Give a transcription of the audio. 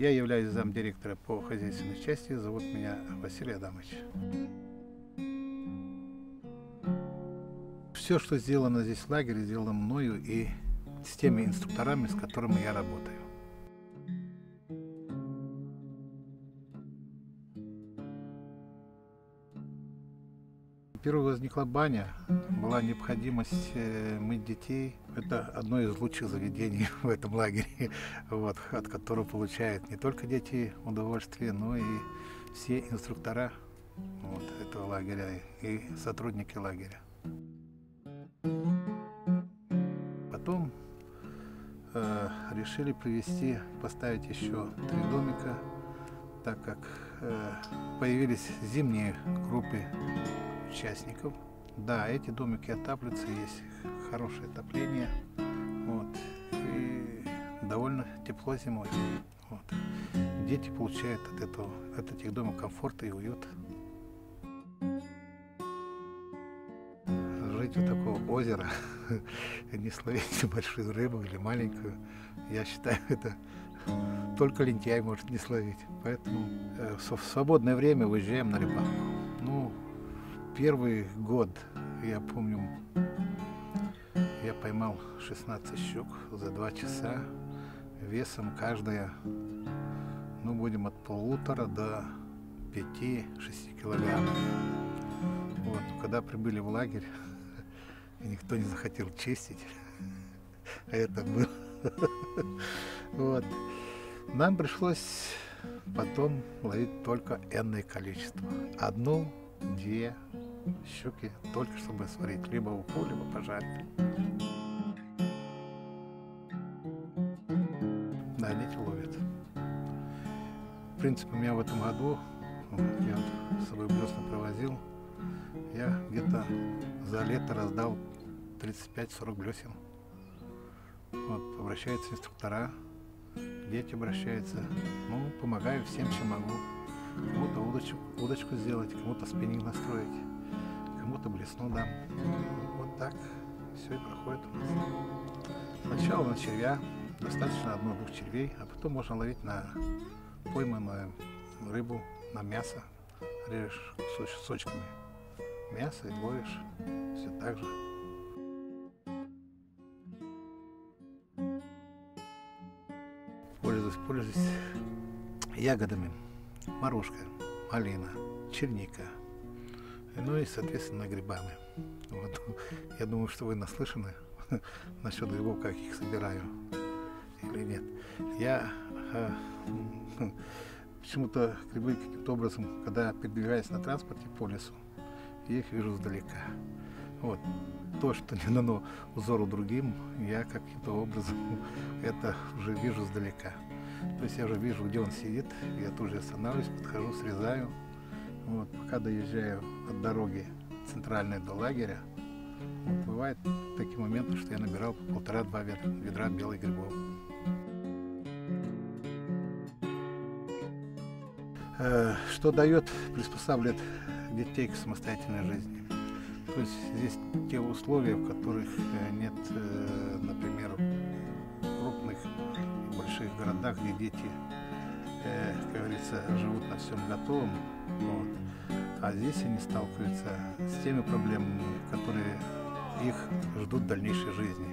Я являюсь замдиректора по хозяйственной части. Зовут меня Василий Адамович. Все, что сделано здесь в лагере, сделано мною и с теми инструкторами, с которыми я работаю. Первая возникла баня, была необходимость э, мыть детей. Это одно из лучших заведений в этом лагере, вот, от которого получают не только дети удовольствие, но и все инструктора вот, этого лагеря и сотрудники лагеря. Потом э, решили привести, поставить еще три домика, так как э, появились зимние группы участников. Да, эти домики отапливаются, есть хорошее отопление. Вот, и довольно тепло зимой. Вот. Дети получают от, этого, от этих домов комфорт и уют. Жить у такого озера, не словить большую рыбу или маленькую, я считаю, это только лентяй может не словить. Поэтому э, в свободное время выезжаем на рыбалку. Первый год, я помню, я поймал 16 щук за 2 часа, весом каждая, ну, будем от полутора до 5-6 килограмм. Вот. Когда прибыли в лагерь, никто не захотел чистить, а это было. Вот. Нам пришлось потом ловить только энное количество. Одну, две, щуки, только чтобы сварить либо уху, либо пожарить. Да, дети ловят. В принципе, у меня в этом году, я с собой блесна провозил, я где-то за лето раздал 35-40 блесен. Вот, обращаются инструктора, дети обращаются. Ну, помогаю всем, чем могу. Кому-то удочку, удочку сделать, кому-то спиннинг настроить кому-то блесну дам. Вот так все и проходит у нас. Сначала на червя, достаточно одного-двух червей, а потом можно ловить на пойманную рыбу, на мясо. Режешь кусочками мясо и ловишь. Все так же. Пользуюсь, пользуюсь ягодами. Морожка, малина, черника, ну и, соответственно, грибами. Вот. Я думаю, что вы наслышаны насчет грибов, как их собираю или нет. Я э, почему-то грибы каким-то образом, когда передвигаюсь на транспорте по лесу, я их вижу издалека. Вот. То, что не дано узору другим, я каким-то образом это уже вижу издалека. То есть я уже вижу, где он сидит, я тут же останавливаюсь, подхожу, срезаю, вот, пока доезжаю от дороги центральной до лагеря, вот, бывает такие моменты, что я набирал полтора-два ведра белых грибов. Э, что дает, приспосабливает детей к самостоятельной жизни. То есть здесь те условия, в которых э, нет, э, например, больших городах, где дети, как говорится, живут на всем готовом. Вот. А здесь они сталкиваются с теми проблемами, которые их ждут в дальнейшей жизни.